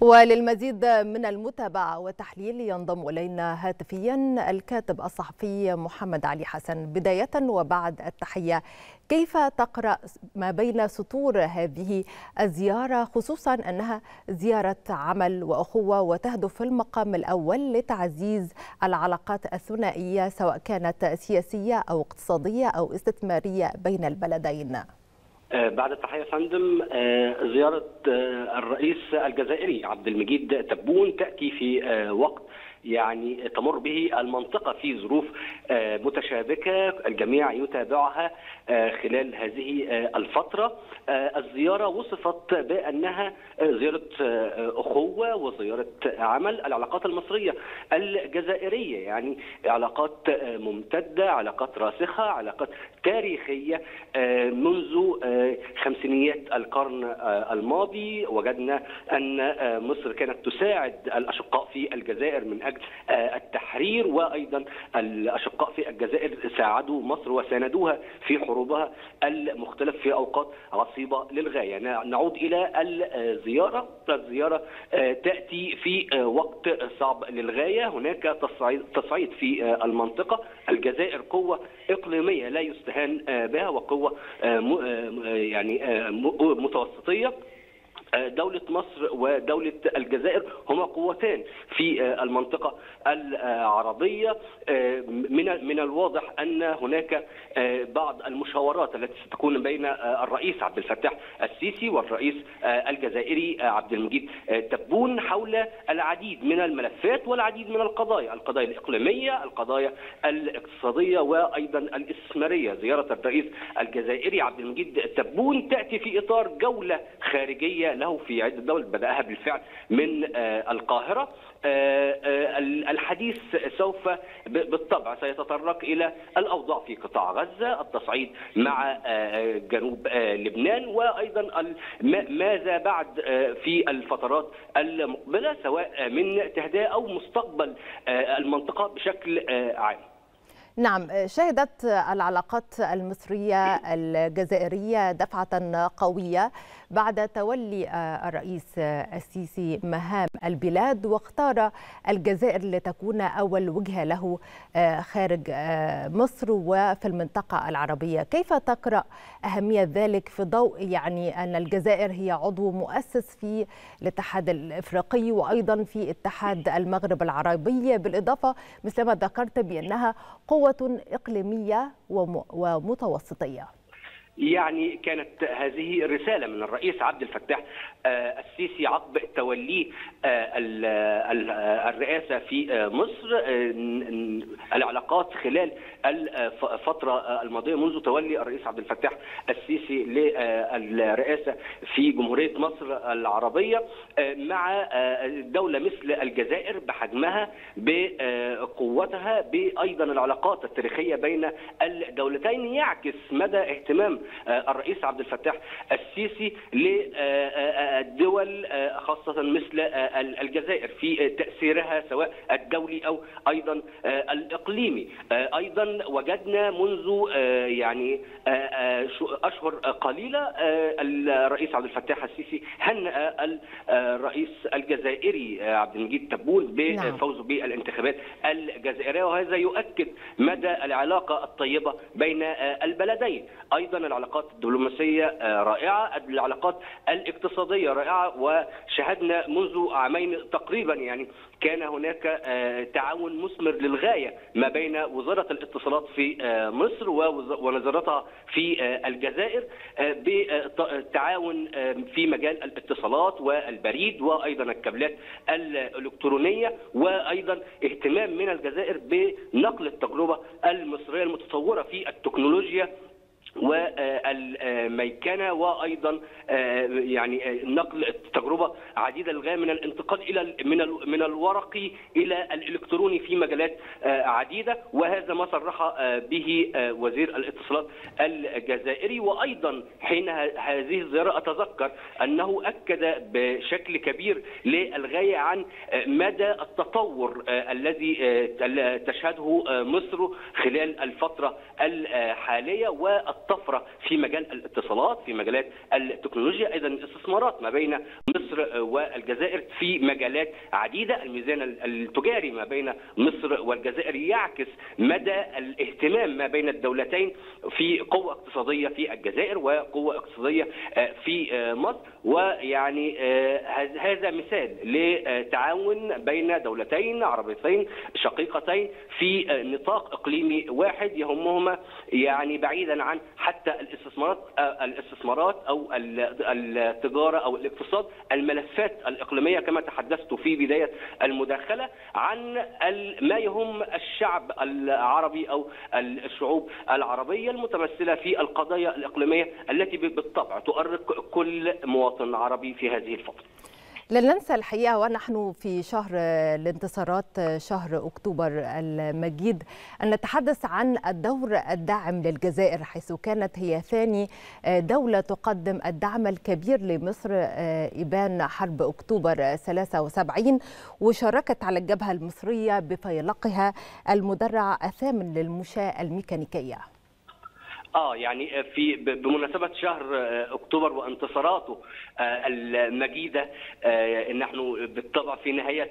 وللمزيد من المتابعة والتحليل ينضم إلينا هاتفيا الكاتب الصحفي محمد علي حسن. بداية وبعد التحية كيف تقرأ ما بين سطور هذه الزيارة؟ خصوصا أنها زيارة عمل وأخوة وتهدف في المقام الأول لتعزيز العلاقات الثنائية سواء كانت سياسية أو اقتصادية أو استثمارية بين البلدين. بعد التحية فندم زيارة الرئيس الجزائري عبد المجيد تبون تأتي في وقت. يعني تمر به المنطقة في ظروف متشابكة الجميع يتابعها خلال هذه الفترة. الزيارة وصفت بأنها زيارة أخوة وزيارة عمل العلاقات المصرية الجزائرية يعني علاقات ممتدة علاقات راسخة علاقات تاريخية. منذ خمسينيات القرن الماضي وجدنا أن مصر كانت تساعد الأشقاء في الجزائر من أجل التحرير وأيضا الأشقاء في الجزائر ساعدوا مصر وساندوها في حروبها المختلف في أوقات عصيبة للغاية. نعود إلى الزيارة. الزيارة تأتي في وقت صعب للغاية. هناك تصعيد في المنطقة. الجزائر قوة إقليمية لا يستهان بها وقوة يعني متوسطية. دولة مصر ودولة الجزائر هما قوتان في المنطقة العربية. من من الواضح أن هناك بعض المشاورات التي ستكون بين الرئيس عبد الفتاح السيسي والرئيس الجزائري عبد المجيد تبون حول العديد من الملفات والعديد من القضايا، القضايا الإقليمية، القضايا الاقتصادية وأيضا الاستثمارية، زيارة الرئيس الجزائري عبد المجيد تبون تأتي في إطار جولة خارجية له في عدة دول بدأها بالفعل من القاهرة. الحديث سوف بالطبع سيتطرق إلى الأوضاع في قطاع غزة التصعيد مع جنوب لبنان وأيضا ماذا بعد في الفترات المقبلة سواء من تهدئة أو مستقبل المنطقة بشكل عام. نعم شهدت العلاقات المصرية الجزائرية دفعة قوية بعد تولي الرئيس السيسي مهام البلاد واختار الجزائر لتكون أول وجهة له خارج مصر وفي المنطقة العربية. كيف تقرأ أهمية ذلك في ضوء يعني أن الجزائر هي عضو مؤسس في الاتحاد الإفريقي وأيضا في اتحاد المغرب العربي؟ بالإضافة مثل ما ذكرت بأنها قوة إقليمية ومتوسطية. يعني كانت هذه رساله من الرئيس عبد الفتاح السيسي عقب توليه الرئاسة في مصر العلاقات خلال الفترة الماضية منذ تولي الرئيس عبد الفتاح السيسي للرئاسه في جمهورية مصر العربية مع دولة مثل الجزائر بحجمها بقوتها بايضا العلاقات التاريخية بين الدولتين يعكس مدى اهتمام الرئيس عبد الفتاح السيسي للدول خاصة مثل الجزائر في تأثيرها سواء الدولي أو أيضا الإقليمي. أيضا وجدنا منذ يعني أشهر قليلة الرئيس عبد الفتاح السيسي هنأ الرئيس الجزائري عبد المجيد تبون بفوزه بالانتخابات الجزائرية وهذا يؤكد مدى العلاقة الطيبة بين البلدين. أيضا العلاقات الدبلوماسية رائعة. العلاقات الاقتصادية رائعة. وشهدنا منذ عامين تقريبا يعني كان هناك تعاون مثمر للغاية ما بين وزارة الاتصالات في مصر ونظارتها في الجزائر بالتعاون في مجال الاتصالات والبريد وأيضا الكابلات الإلكترونية وأيضا اهتمام من الجزائر بنقل التجربة المصرية المتطورة في التكنولوجيا والميكنة وأيضا يعني نقل تجربه عديدة للغايه من الانتقال إلى من من الورقي إلى الإلكتروني في مجالات عديدة. وهذا ما صرح به وزير الاتصالات الجزائري. وأيضا حين هذه الزياره أتذكر أنه أكد بشكل كبير للغاية عن مدى التطور الذي تشهده مصر خلال الفترة الحالية. والتطور طفرة في مجال الاتصالات في مجالات التكنولوجيا أيضا الاستثمارات ما بين مصر والجزائر في مجالات عديدة. الميزان التجاري ما بين مصر والجزائر يعكس مدى الاهتمام ما بين الدولتين في قوة اقتصادية في الجزائر وقوة اقتصادية في مصر. ويعني هذا مثال لتعاون بين دولتين عربيتين شقيقتين في نطاق إقليمي واحد يهمهما يعني بعيدا عن حتى الاستثمارات الاستثمارات أو التجارة أو الاقتصاد الملفات الإقليمية كما تحدثت في بداية المداخلة عن ما يهم الشعب العربي أو الشعوب العربية المتمثلة في القضايا الإقليمية التي بالطبع تؤرق كل مواطن عربي في هذه الفترة. لن ننسى الحقيقة ونحن في شهر الانتصارات شهر أكتوبر المجيد أن نتحدث عن الدور الداعم للجزائر حيث كانت هي ثاني دولة تقدم الدعم الكبير لمصر إبان حرب أكتوبر 73 وشاركت على الجبهة المصرية بفيلقها المدرع الثامن للمشاة الميكانيكية. آه يعني في بمناسبة شهر أكتوبر وانتصاراته المجيدة نحن بالطبع في نهاية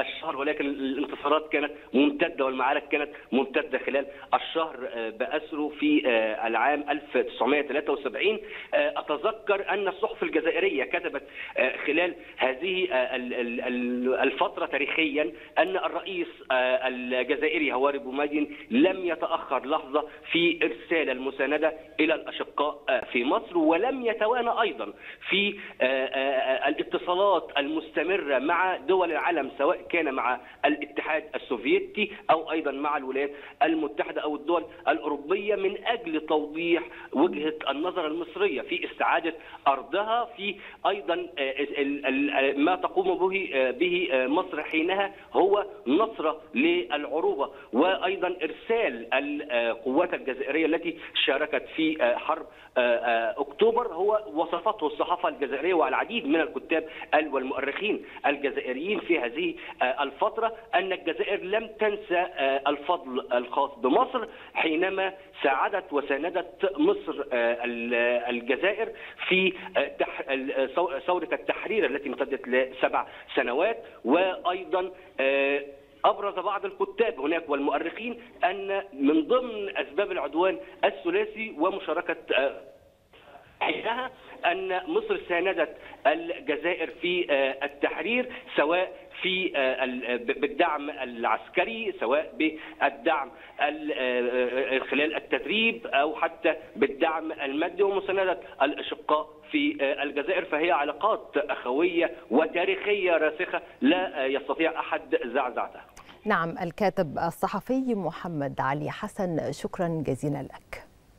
الشهر ولكن الانتصارات كانت ممتدة والمعارك كانت ممتدة خلال الشهر بأسره في العام 1973 أتذكر أن الصحف الجزائرية كتبت خلال هذه الفترة تاريخيا أن الرئيس الجزائري هواري بومدين لم يتأخر لحظة في إرسال المساندة إلى الأشقاء في مصر ولم يتوانى أيضا في الاتصالات المستمرة مع دول العالم سواء كان مع الاتحاد السوفيتي أو أيضا مع الولايات المتحدة أو الدول الأوروبية من أجل توضيح وجهة النظر المصرية في استعادة أرضها في أيضا ما تقوم به به مصر حينها هو نصره للعروبه وأيضا إرسال القوات الجزائرية التي شاركت في حرب أكتوبر. هو وصفته الصحافة الجزائرية والعديد من الكتاب والمؤرخين الجزائريين في هذه الفترة أن الجزائر لم تنسى الفضل الخاص بمصر حينما ساعدت وساندت مصر الجزائر في ثورة التحرير التي امتدت لسبع سنوات. وأيضا أبرز بعض الكتاب هناك والمؤرخين أن من ضمن أسباب العدوان الثلاثي ومشاركة حينها أن مصر ساندت الجزائر في التحرير سواء في بالدعم العسكري سواء بالدعم خلال التدريب أو حتى بالدعم المادي ومساندة الأشقاء في الجزائر فهي علاقات أخوية وتاريخية راسخة لا يستطيع أحد زعزعتها. نعم الكاتب الصحفي محمد علي حسن شكرا جزيلا لك.